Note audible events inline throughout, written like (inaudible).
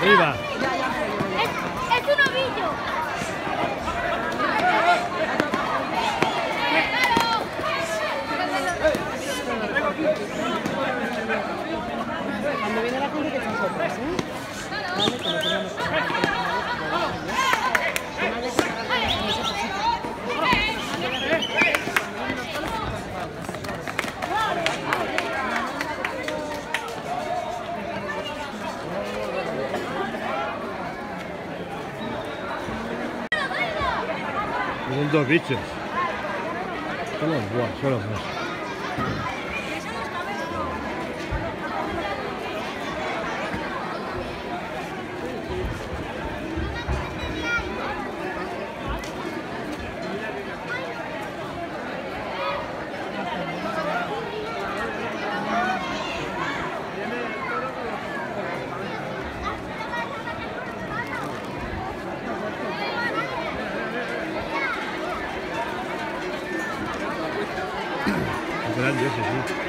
Arriba. Es, es un ovillo. Cuando viene la gente que son sorpresas, ¿eh? Vale, que lo tenemos que hacer. Una vez que se haga la camisa, pues sí. Vienen dos bichos. Son los Grande ese,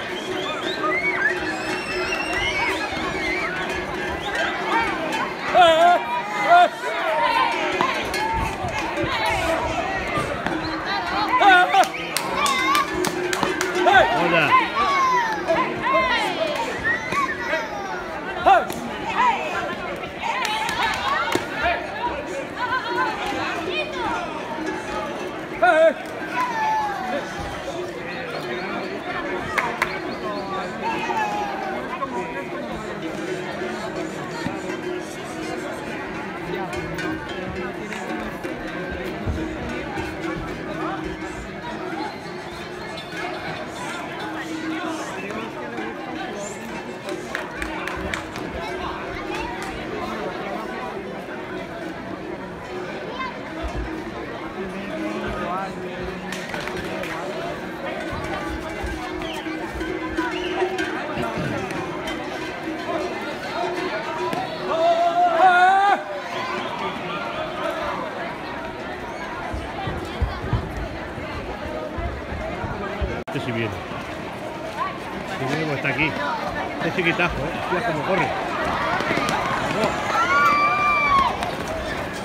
¿eh? Cómo corre.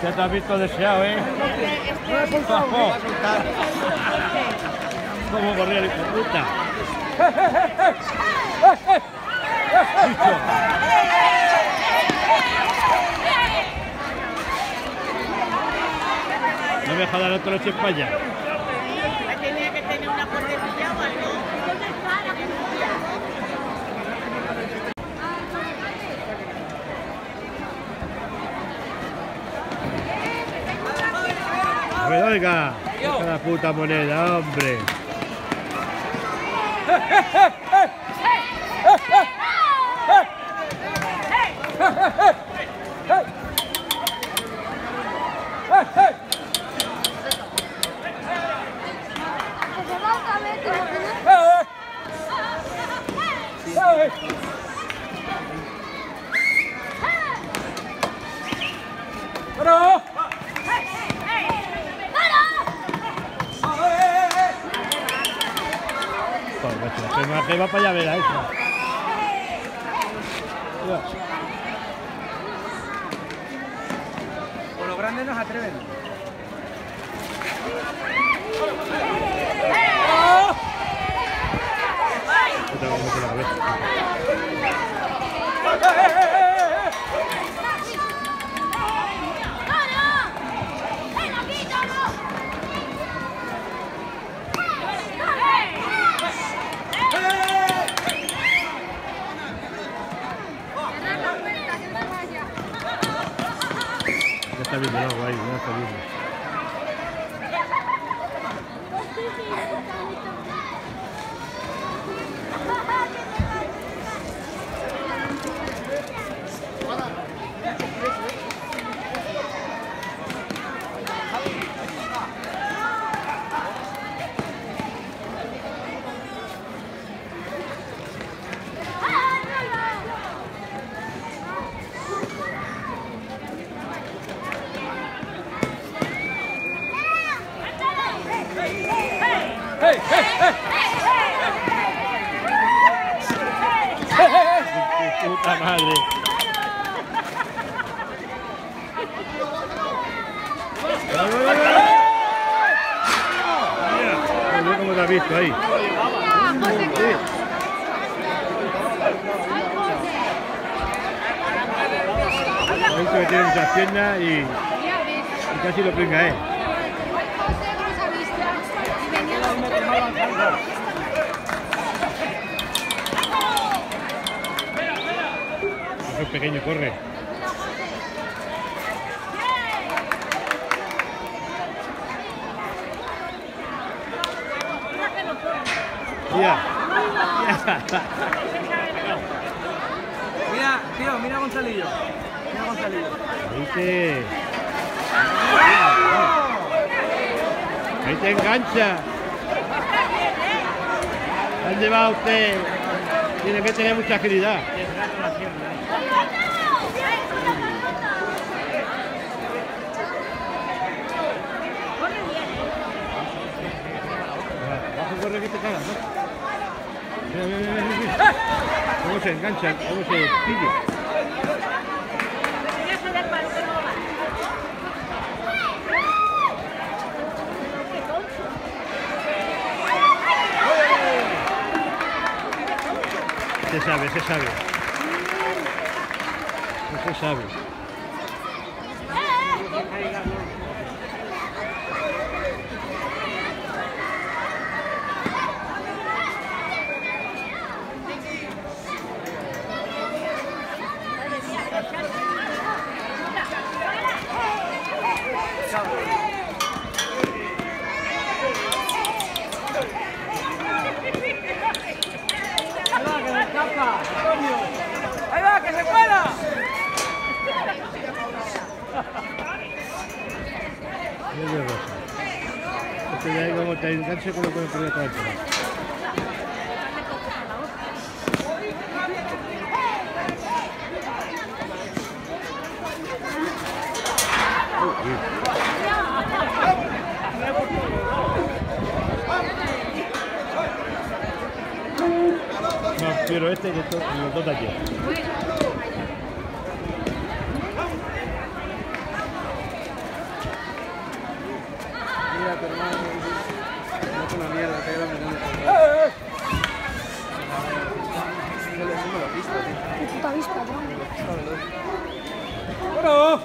Ya te has visto deseado, ¿eh? ¿Cómo corría el hijo puta? No me deja dar otro leche para allá. Tenía que tener una o algo. A ver, oiga. Deja la puta moneda, hombre. Gema para esa. Mira. Con los grandes nos atreven vez meto la cabeza. Ya está viendo el agua ahí, ya está viendo. ¡Hey! ¡Qué puta madre! Mira, mira cómo te has visto ahí. Ha visto muchas piernas y, y casi lo pringa él. Es pequeño, corre. Ya. (laughs) Mira, tío, mira a Gonzalillo. Mira a Gonzalillo. ¿Viste? Ahí te engancha. ¿Dónde va usted? Tiene que tener mucha agilidad. Corre que te cagas. Mira, mira, mira, mira, mira. ¿Cómo se engancha? ¿Cómo se pide? Se sabe, se sabe. Se sabe. ¡Ahí va, que se cuela! Mira qué rosa. Este de ahí como te engancha con lo que me otra vez. No, pero este que to- los dos de aquí. Mira, tu hermano. No es una mierda, que era metiendo. No le sumo la pista, tío. Puta avispa, ¿no? ¡Bueno!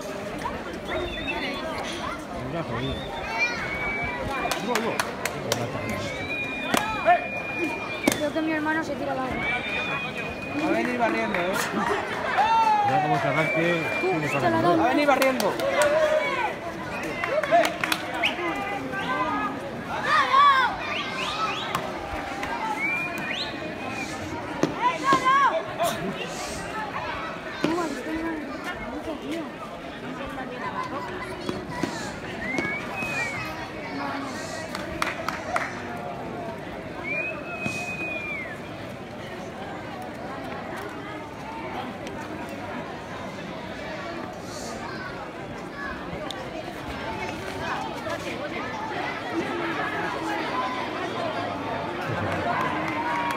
Una jodida. No, no. Creo que mi hermano se tira al agua. Va a venir barriendo, ¿eh? Mira cómo se arranque. a venir barriendo. No, estoy mal. Puta, tío.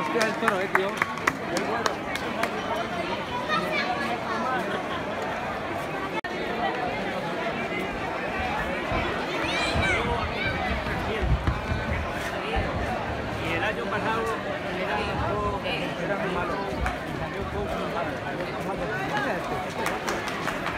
Hostia, el toro, eh, tío. Y el año pasado era, Era muy malo. Salió todo muy malo. Mira este.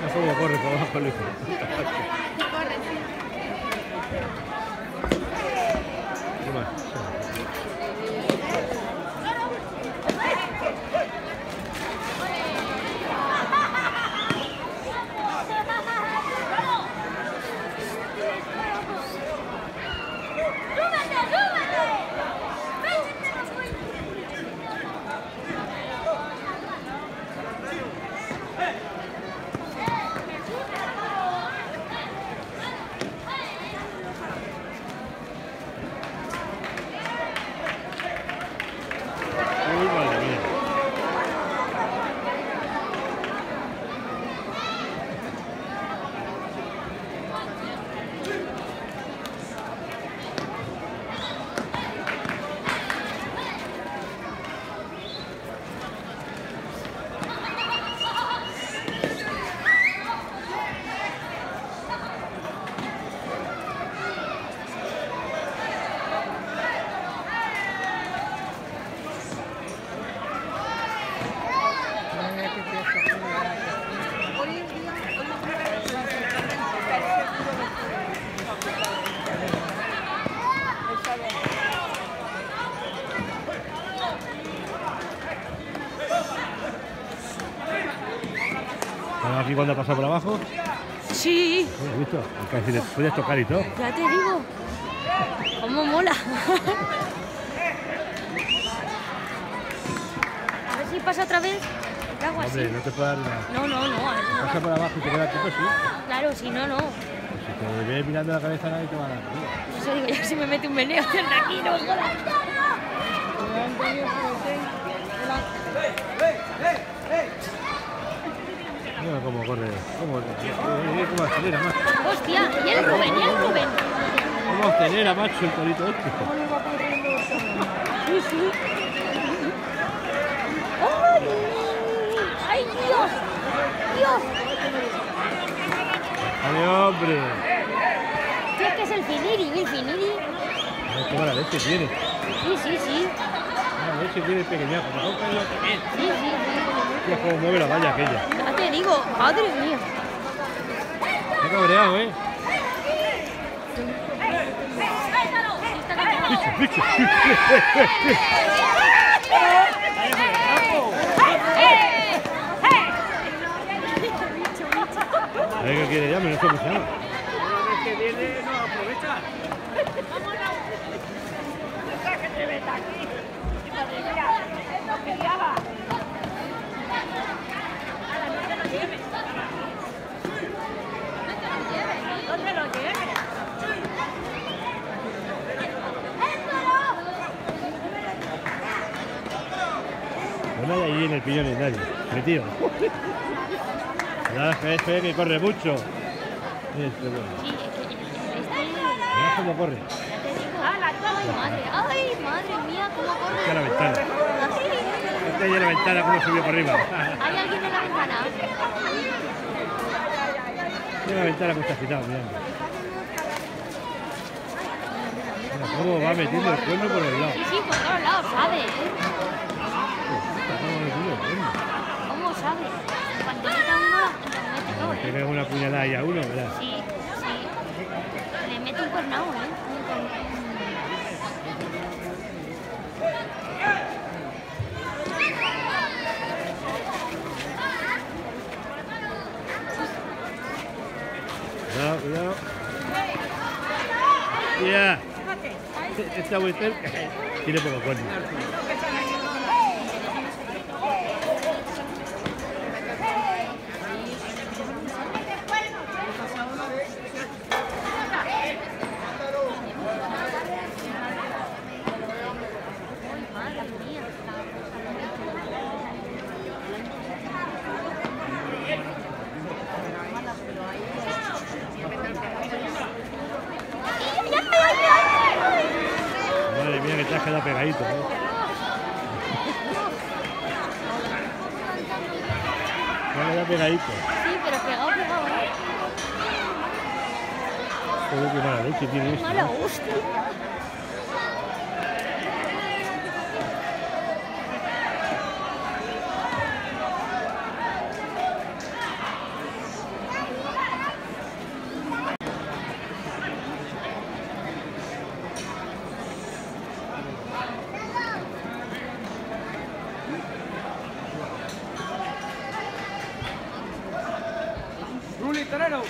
No cómo corre por abajo el ¿has visto? Casi le puedes tocar y todo. ya te digo. ¿Cómo mola? A ver si pasa otra vez. ¿Qué hago así? Hombre, no te puedo dar nada. No, no, no. a ver si no. Pasa por abajo y te queda quieto, sí. Claro, si no, no. Pues si te ves mirando la cabeza nadie te va a dar. Eso digo, ya si me mete un meneo desde aquí, no jodas. Mira cómo corre, cómo, cómo acelera, macho. Hostia, y el Rubén, y el Rubén. Cómo acelera, macho, el torito este. Sí, sí. ¡Ay! ¡Ay, Dios! ¡Dios! ¡Dale, hombre! Tío, que es el Finiri, el Finiri. Qué mala leche tiene. Sí, sí, sí. Mala leche tiene también. Sí, sí, sí. Mira cómo mueve la valla aquella. Ya te digo, madre mía. Ha cabreado, ¿eh? Picho, picho. A ver qué quiere ya, me lo estoy emocionado. El que viene no aprovecha. Pues no hay allí en el piñón ni nadie. Metido. Es que que corre mucho. Este, bueno. Es. Mira cómo corre. Ay, madre, ay, madre mía, cómo corre. Está la ventana. Está ahí en la ventana, cómo subió por arriba. ¿Hay alguien en la ventana? Mira la ventana que está agitado, mirando. Mira cómo va metiendo el cuerno por el lado. Sí, sí, por todos lados, sabe, ¿eh? Está cómo va metiendo el cuerno. ¿Cómo sabe? Cuando meta uno, ¿eh? Tiene una puñalada ahí a uno, ¿verdad? Sí, sí. Le mete un cuernao, ¿eh? Un Cuidado, cuidado. Ya. Está muy cerca. Tiene poco cuerno. Madre mía. Madre mía, que te has quedado pegadito. ¿eh? Has quedado pegadito. Sí, pero pegado, pegado, ¿eh? Joder, qué mala leche tiene esto. Mala ¿eh? hostia. Ahora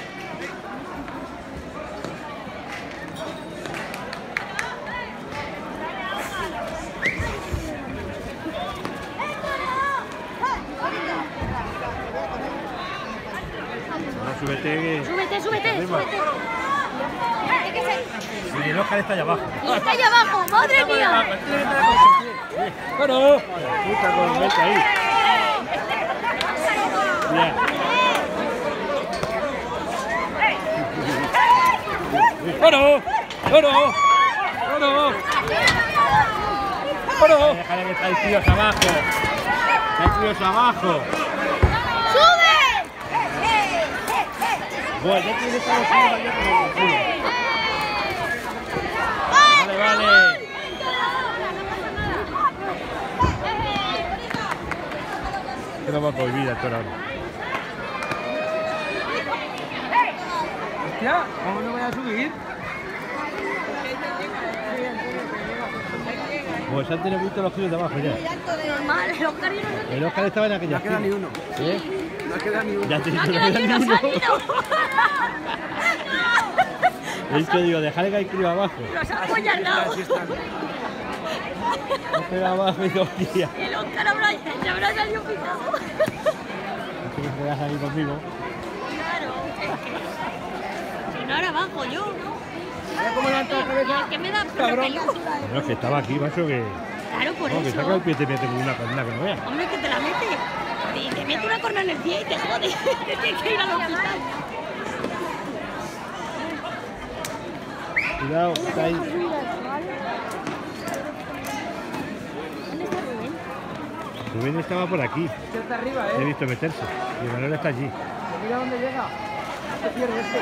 súbete. Súbete, súbete, Y el Oscar está allá abajo. Y está allá abajo, madre mía. ¡Bueno! Puta con el mete ahí. Ya. ¡Bueno! ¡Bueno! ¡Bueno! Déjale que está el tío abajo. Está el tío abajo. ¡Sube! Bueno, ya tiene que estar. Vale, vale. Que no va a prohibir a ahora. Hostia, ¿cómo no voy a subir? Pues se han tenido visto los kilos de abajo ya. Normal, El Oscar estaba en aquella. No queda ni uno. ¿Eh? No queda ni uno. Ya te he No no quedado queda ni uno. He dicho, (laughs) digo, dejar que escriba abajo. Los ha apoyado. Están. Escriba abajo y dos días. El Oscar habrá, se habrá salido pitado. Así que te quedas ahí conmigo. Claro, es que. Si no, ahora bajo yo. Mira cómo levanta la Y cabeza. el que me da Cabrón. Bueno, que estaba aquí, macho, que. Claro, por No, que saca el eso. pie y te mete con una corna que no veas. Hombre, que te la mete. Te, te mete una corona en el pie y te jode. Te (laughs) tienes que ir al hospital. Cuidado, está ahí. ¿Dónde está Rubén? Rubén estaba por aquí. Está arriba, He ¿eh? visto meterse. Y Manuel está allí. Mira dónde llega. Este pierde este.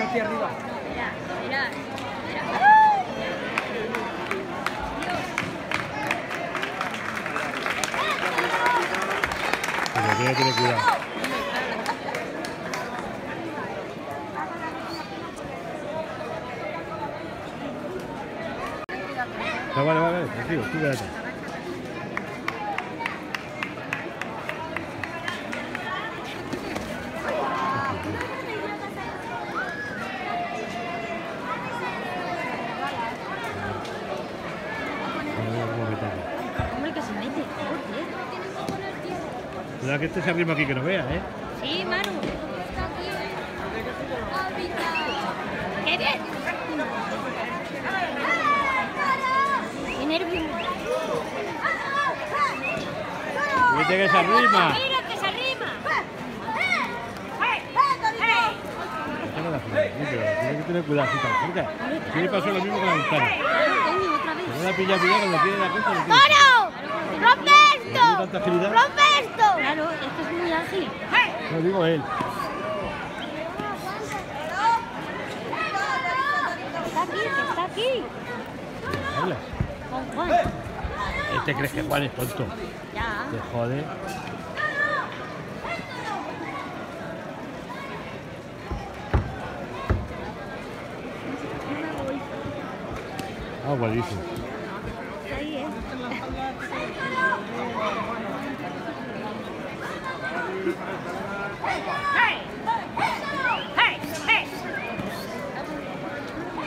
Este aquí arriba. Mira, mira, mira. Tiene que tener cuidado. No, vale, vale, tranquilo, tú quédate. Este se arrima aquí que no vea, ¿eh? Sí, Manu. ¡Qué bien! ¡Qué nervios! Fíjate que se arrima. ¡Mira que se arrima! Pero tiene que tener cuidado, cerca. Así le pasó lo mismo la ventana. No la pilla, pilla, cuando tiene la cuenta, lo tiene. ¡Mano! ¡Rompe Tiene esto! ¡Rompe esto! Claro, es muy ágil. No digo él. Está aquí, está aquí. Hablas. Con Juan. Este crees que Juan es tonto. Ya. Te jode. Ah, buenísimo. Ahí, ¿eh?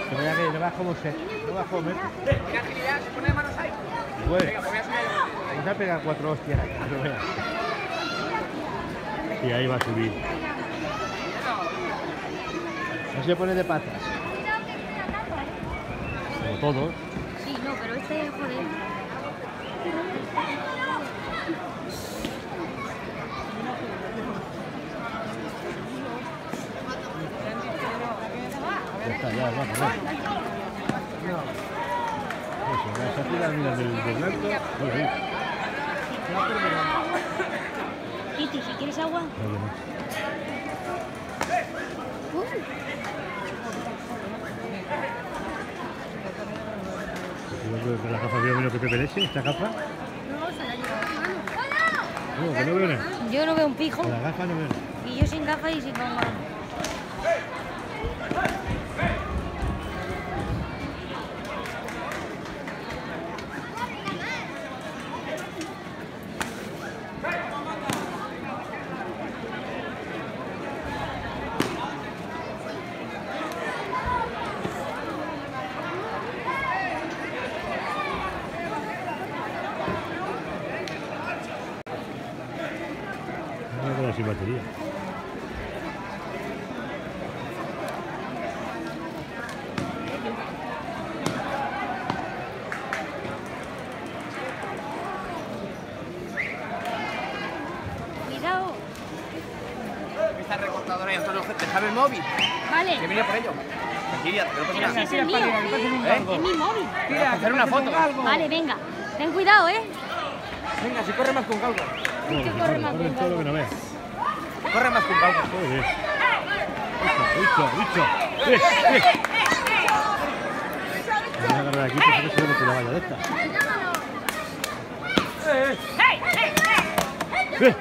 Que vea que no vas como se. No vas como meter. Mira agilidad, se pone de manos ahí. Pues, Venga, voy a subir. vamos a pegar cuatro hostias. veas. Y ahí va a subir. No se pone de patas. Como todos. Sí, no, pero este, joder. Ya está, ya, va, va. Eso, la salida, mira, del, blanco. Kitty, si quieres agua. Con la gafa veo menos que Pepe Leche, esta gafa. No, se la No, que no veo nada. Yo no veo un pijo. Con la gafa no veo nada. Y yo sin gafas y sin pongo. No me quedo sin batería. Cuidado. Esta recortadora y Antonio, déjame el móvil. Que Vale. viene por ello. Tranquila, que no pasa Pero si nada. es el mío. ¿Eh? Es mi móvil. Tira, hacer una foto. Vale, venga. Ten cuidado, ¿eh? Venga, si corre más con. No, que que corre más corre bien, todo lo que no veas. Corre más con calvo. Joder. Bicho, bicho, bicho. ¡Eh, eh! Voy a agarrar aquí porque no te la vaya de esta. ¡Eh! con el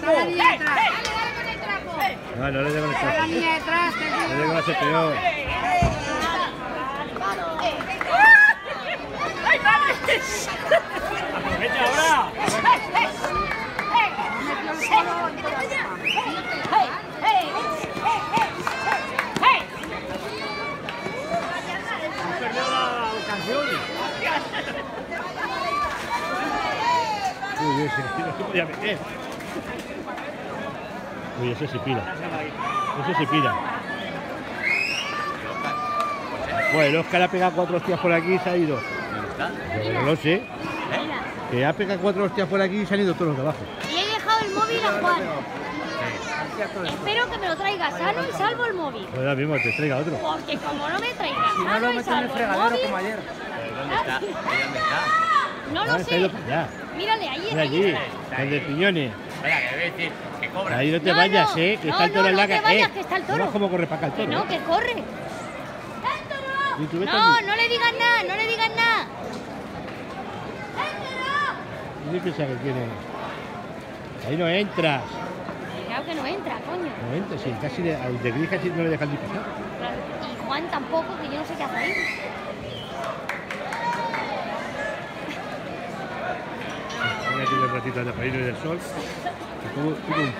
trapo. La línea de atrás. No, no le llevo el La trapo. línea de atrás. Le llevo a ser peor. Aprovecha ahora. La. Uy, ese, no se podía meter. Uy, ese se pira. Ese se pira. Bueno, el Oscar ha pegado cuatro hostias por aquí y se ha ido. Yo no lo sé. Que ha pegado cuatro hostias por aquí y se han ido todos los de abajo. Y he dejado el móvil a Juan. Espero que me lo traiga sano y salvo el móvil. Pues ahora mismo te traiga otro. Porque como no me traiga Si no lo y meto en el salvo el fregadero móvil, como ayer. ¿Dónde está? ¿Dónde está? no Ah, lo ido sé. Mírale, ahí, Mira ahí allí, está. el de piñones. Espera, que debe decir que cobra. Ahí no te No, vayas, eh, que No, está el toro no, en la no vayas, que está el toro. como corre para acá el toro. no, que corre. No, no le digas nada, no le digas nada. ¿Y qué piensa que tiene? Ahí no entras. Claro que no entra, coño. No entras, sí, casi le, al de gris casi no le dejan ni pasar. Claro. Y Juan tampoco, que yo no sé qué hace ahí. Voy aquí un ratito de peligro y del sol. Tuvo, tuvo un.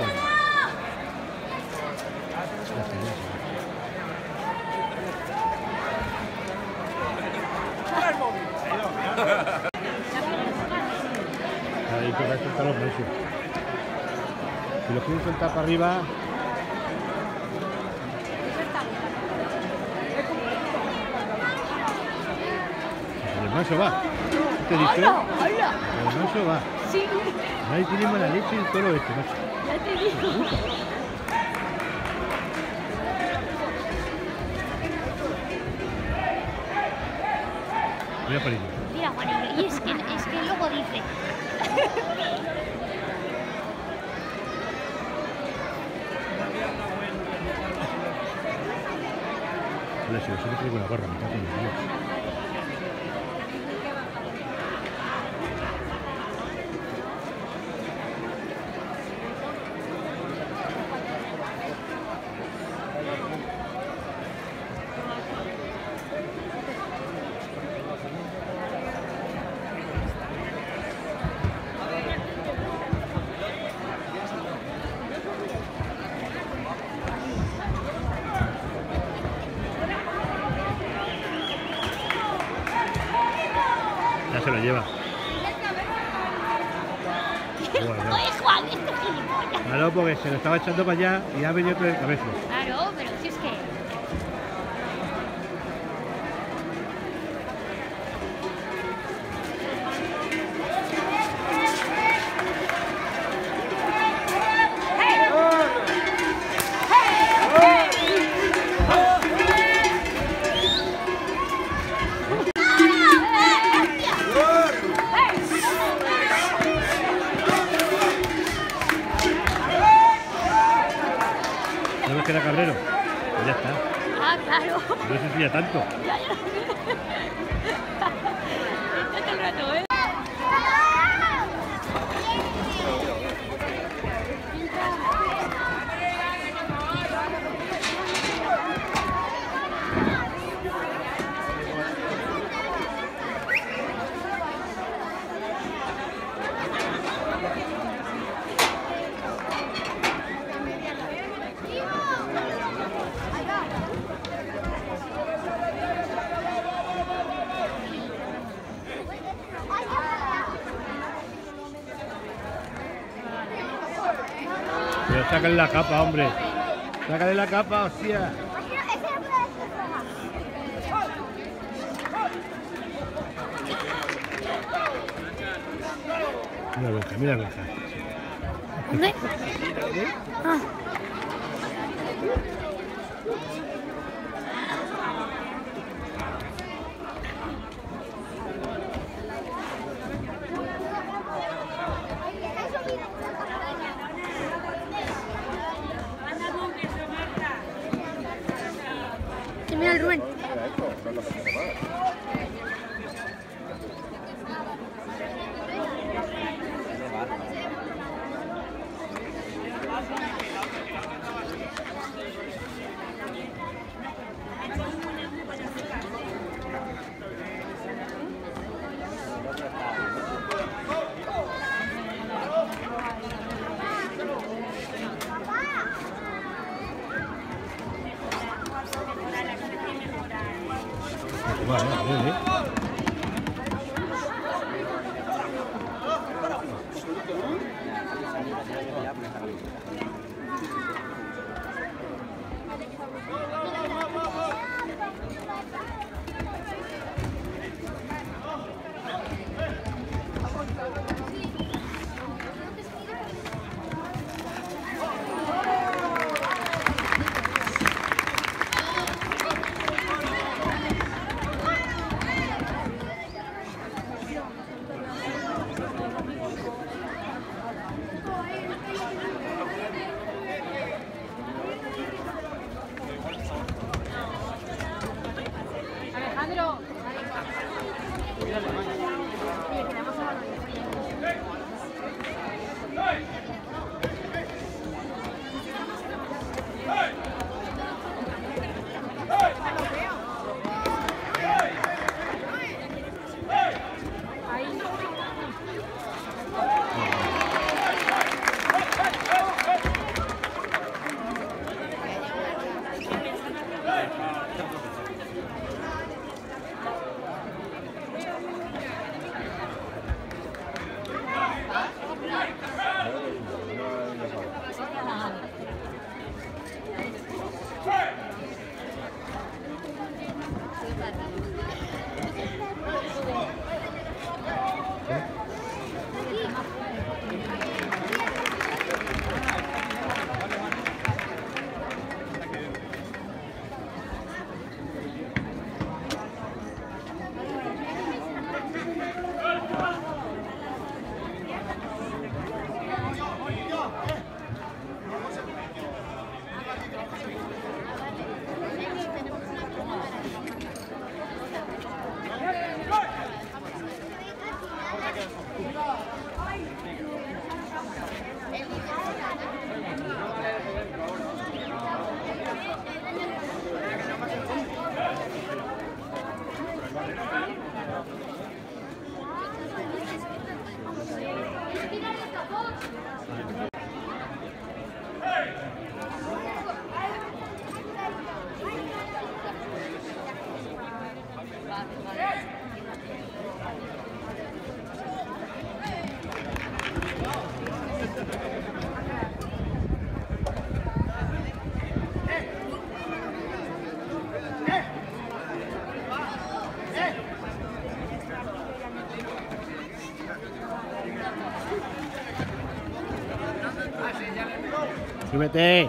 Ahí toca soltar los precios. Si los quieren soltar para arriba, el manso va. ¿Qué te. ¡Hola! El manso va. Sí, Ahí tiene mala leche el toro este, macho. ya te digo. Mira allí. Mira, Juanillo, y es que, es que luego dice. Hola, si vosotros traigo una gorra, me cago en Dios. Ya se lo lleva. Bueno. Oye, Juan, este porque se lo estaba echando para allá y ha venido del cabeza. Claro, pero si es que. No se enseña tanto. (laughs) sácale la capa, hombre. Sácale la capa, hostia. Mira, Benja, mira, Benja. ¿Dónde? (laughs) Ah. Súbete.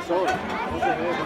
Sol, no se ve el.